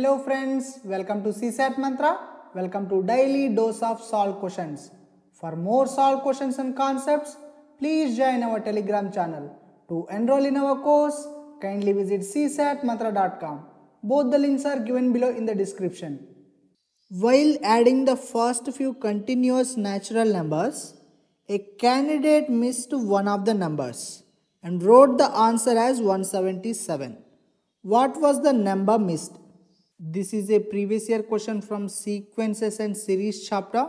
Hello friends, welcome to CSAT Mantra. Welcome to daily dose of solved questions. For more solved questions and concepts, please join our Telegram channel. To enroll in our course, kindly visit csatmantra.com. Both the links are given below in the description. While adding the first few continuous natural numbers, a candidate missed one of the numbers and wrote the answer as 177. What was the number missed? This is a previous year question from sequences and series chapter.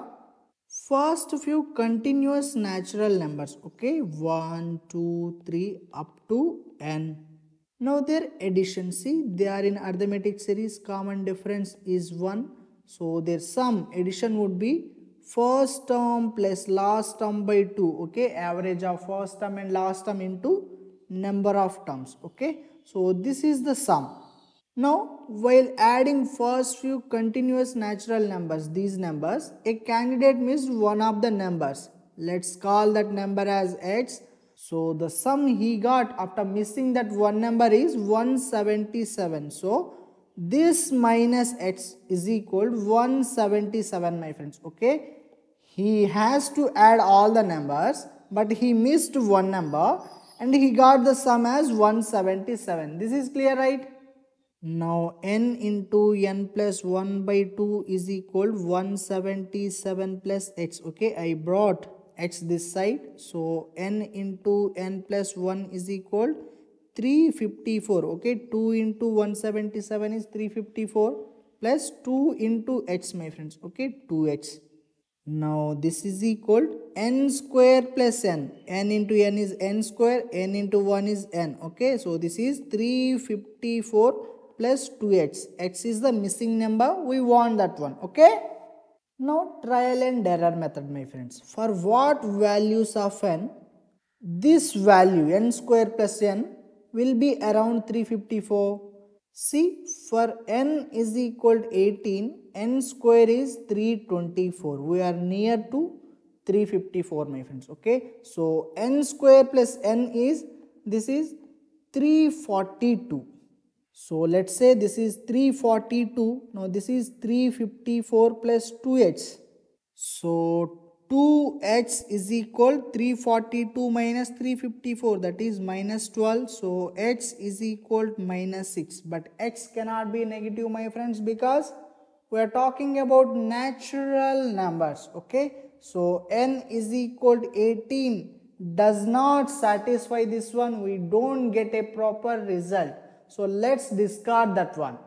First few continuous natural numbers, okay, 1, 2, 3 up to n. Now their addition, see they are in arithmetic series, common difference is 1. So their sum addition would be first term plus last term by 2, okay, average of first term and last term into number of terms, okay. So this is the sum. Now, while adding first few continuous natural numbers, these numbers, a candidate missed one of the numbers. Let's call that number as x. So, the sum he got after missing that one number is 177. So, this minus x is equal to 177 my friends. Okay. He has to add all the numbers but he missed one number and he got the sum as 177. This is clear right? Now n into n plus 1 by 2 is equal 177 plus x. Okay, I brought x this side. So n into n plus 1 is equal 354. Okay, 2 into 177 is 354 plus 2 into x my friends. Okay, 2x. Now this is equal n square plus n. n into n is n square, n into 1 is n. Okay, so this is 354 plus 2x. x is the missing number. We want that one. Okay. Now trial and error method my friends. For what values of n? This value n square plus n will be around 354. See for n is equal to 18 n square is 324 we are near to 354 my friends okay so n square plus n is this is 342 so let's say this is 342 now this is 354 plus 2h so 2h is equal 342 minus 354 that is minus 12 so h is equal minus 6 but x cannot be negative my friends because we are talking about natural numbers. Okay? So n is equal to 18 does not satisfy this one. We don't get a proper result so let's discard that one.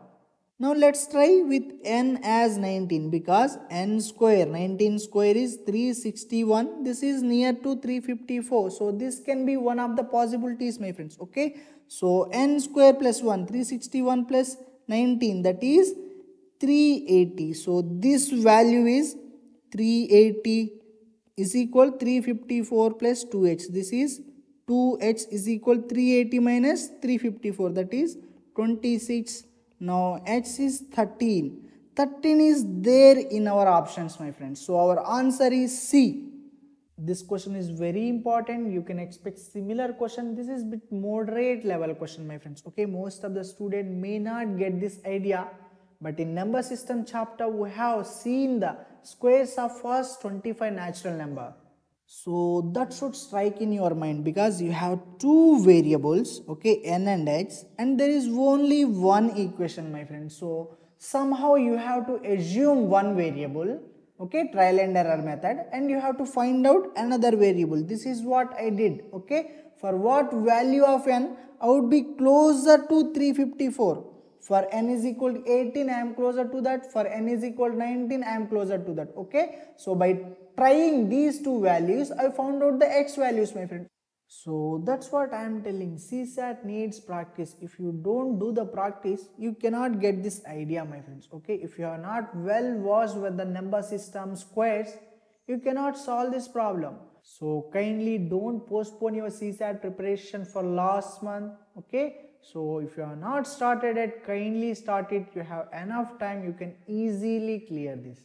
Now let's try with n as 19 because n square 19 square is 361 this is near to 354 so this can be one of the possibilities my friends okay? So n square plus 1 361 plus 19 that is 380 so this value is 380 is equal 354 plus 2h this is 2h is equal 380 minus 354 that is 26 now h is 13 13 is there in our options my friends. So our answer is c. This question is very important. You can expect similar question. This is bit moderate level question my friends. Okay most of the student may not get this idea but in number system chapter we have seen the squares of first 25 natural number so that should strike in your mind because you have two variables okay n and x and there is only one equation my friend. So somehow you have to assume one variable okay trial and error method and you have to find out another variable. This is what i did okay. For what value of n i would be closer to 354 for n is equal to 18 i am closer to that. For n is equal to 19 i am closer to that. Okay? So by trying these two values i found out the x values my friend. So that's what i am telling. Csat needs practice. If you don't do the practice you cannot get this idea my friends. Okay? If you are not well versed with the number system squares you cannot solve this problem. So kindly don't postpone your csat preparation for last month. Okay so if you are not started it, kindly start it. You have enough time, you can easily clear this.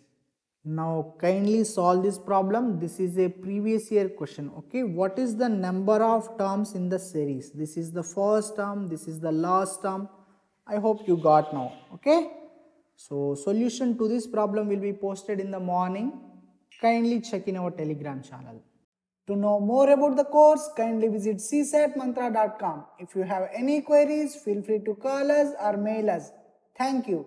Now kindly solve this problem. This is a previous year question. Okay, what is the number of terms in the series? This is the first term, this is the last term. I hope you got now. Okay. So solution to this problem will be posted in the morning. Kindly check in our telegram channel. To know more about the course, kindly visit csatmantra.com. If you have any queries, feel free to call us or mail us. Thank you.